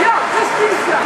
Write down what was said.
Я, простися!